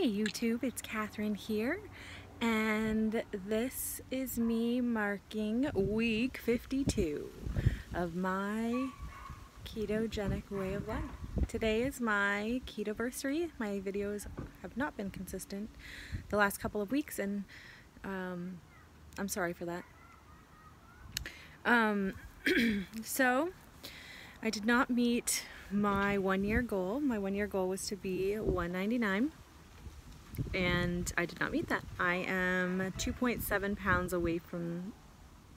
Hey YouTube, it's Katherine here and this is me marking week 52 of my ketogenic way of life. Today is my ketoversary. My videos have not been consistent the last couple of weeks and um, I'm sorry for that. Um, so I did not meet my one year goal. My one year goal was to be 199 and I did not meet that. I am 2.7 pounds away from,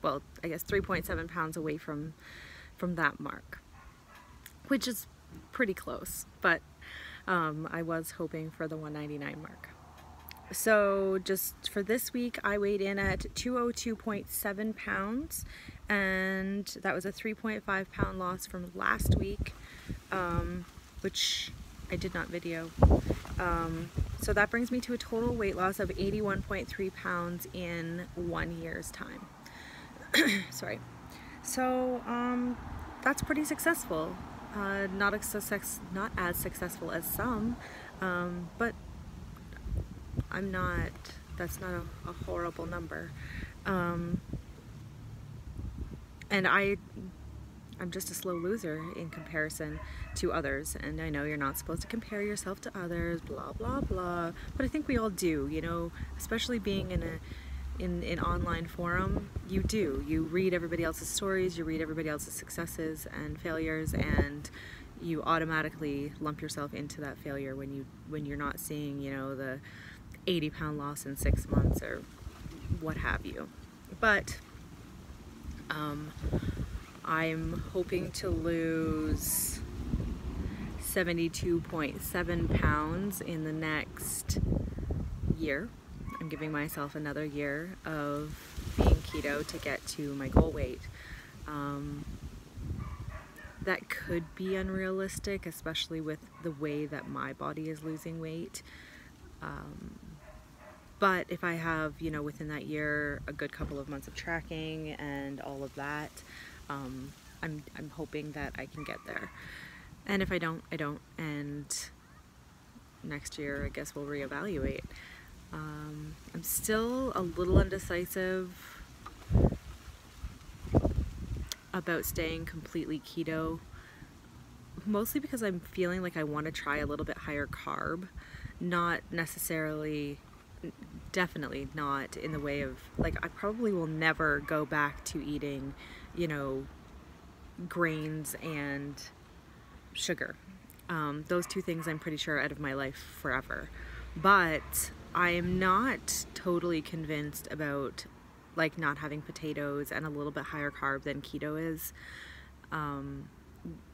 well, I guess 3.7 pounds away from, from that mark, which is pretty close, but um, I was hoping for the 199 mark. So just for this week, I weighed in at 202.7 pounds, and that was a 3.5 pound loss from last week, um, which I did not video. Um, so that brings me to a total weight loss of 81.3 pounds in one year's time. Sorry. So um, that's pretty successful. Uh, not, success, not as successful as some, um, but I'm not, that's not a, a horrible number. Um, and I I'm just a slow loser in comparison to others. And I know you're not supposed to compare yourself to others, blah, blah, blah. But I think we all do, you know, especially being in a in an online forum, you do. You read everybody else's stories, you read everybody else's successes and failures, and you automatically lump yourself into that failure when you when you're not seeing, you know, the 80 pound loss in six months or what have you. But um, I'm hoping to lose 72.7 pounds in the next year. I'm giving myself another year of being keto to get to my goal weight. Um, that could be unrealistic, especially with the way that my body is losing weight. Um, but if I have, you know, within that year, a good couple of months of tracking and all of that, um, I'm, I'm hoping that I can get there. And if I don't, I don't. And next year, I guess we'll reevaluate. Um, I'm still a little indecisive about staying completely keto, mostly because I'm feeling like I want to try a little bit higher carb, not necessarily definitely not in the way of like I probably will never go back to eating, you know, grains and sugar. Um, those two things I'm pretty sure out of my life forever. But I am not totally convinced about like not having potatoes and a little bit higher carb than keto is. Um,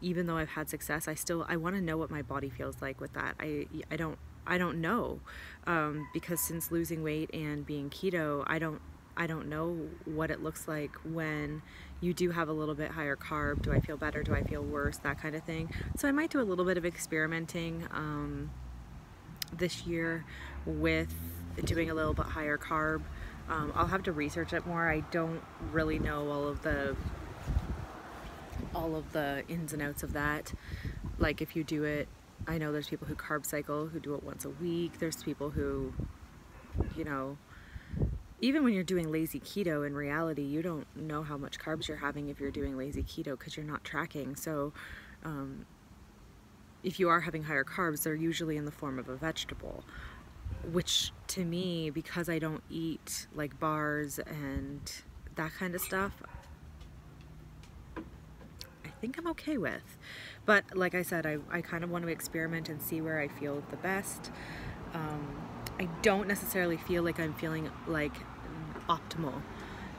even though I've had success, I still I want to know what my body feels like with that. I I don't I don't know um, because since losing weight and being keto, I don't I don't know what it looks like when you do have a little bit higher carb. Do I feel better? Do I feel worse? That kind of thing. So I might do a little bit of experimenting um, this year with doing a little bit higher carb. Um, I'll have to research it more. I don't really know all of the all of the ins and outs of that. Like if you do it I know there's people who carb cycle who do it once a week. There's people who, you know, even when you're doing lazy keto, in reality, you don't know how much carbs you're having if you're doing lazy keto because you're not tracking. So, um, if you are having higher carbs, they're usually in the form of a vegetable, which to me, because I don't eat like bars and that kind of stuff, I think I'm okay with. But like I said, I, I kind of want to experiment and see where I feel the best. Um, I don't necessarily feel like I'm feeling like optimal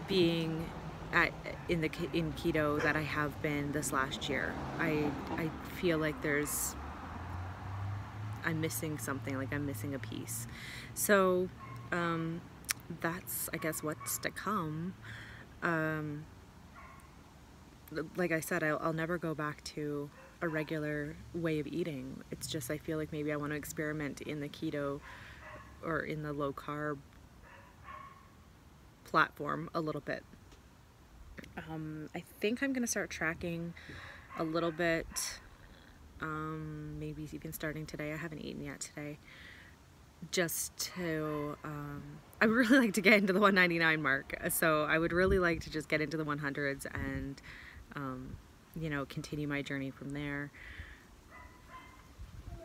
being at in the in keto that I have been this last year. I I feel like there's I'm missing something, like I'm missing a piece. So um, that's I guess what's to come. Um, like I said, I'll, I'll never go back to a regular way of eating. It's just I feel like maybe I want to experiment in the keto or in the low carb platform a little bit. Um, I think I'm going to start tracking a little bit, um, maybe even starting today. I haven't eaten yet today. just to um, I would really like to get into the 199 mark so I would really like to just get into the 100s and um, you know continue my journey from there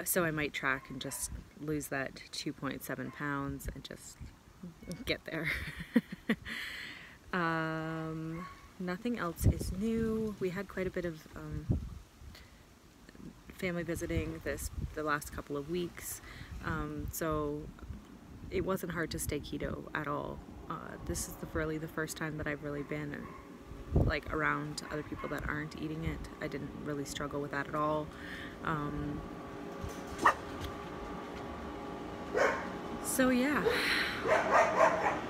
so I might track and just lose that 2.7 pounds and just get there um, nothing else is new we had quite a bit of um, family visiting this the last couple of weeks um, so it wasn't hard to stay keto at all. Uh, this is the, really the first time that I've really been like around other people that aren't eating it. I didn't really struggle with that at all. Um, so yeah,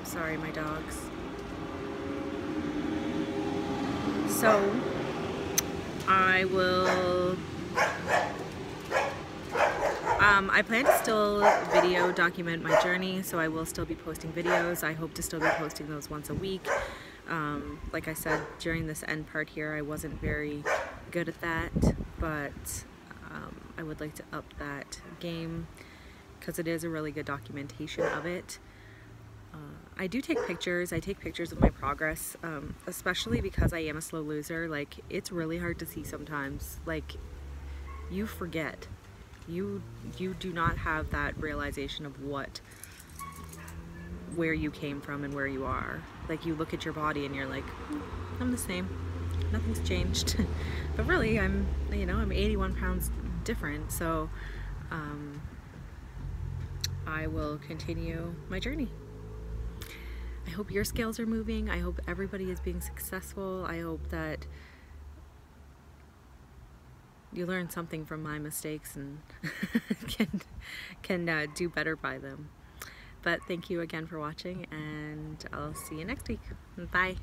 sorry my dogs. So I will um, I plan to still video document my journey, so I will still be posting videos. I hope to still be posting those once a week. Um, like I said, during this end part here, I wasn't very good at that, but um, I would like to up that game because it is a really good documentation of it. Uh, I do take pictures. I take pictures of my progress, um, especially because I am a slow loser. Like, it's really hard to see sometimes. Like, you forget you you do not have that realization of what where you came from and where you are like you look at your body and you're like hmm, I'm the same nothing's changed but really I'm you know I'm 81 pounds different so um, I will continue my journey I hope your scales are moving I hope everybody is being successful I hope that you learn something from my mistakes and can can uh, do better by them. But thank you again for watching, and I'll see you next week. Bye.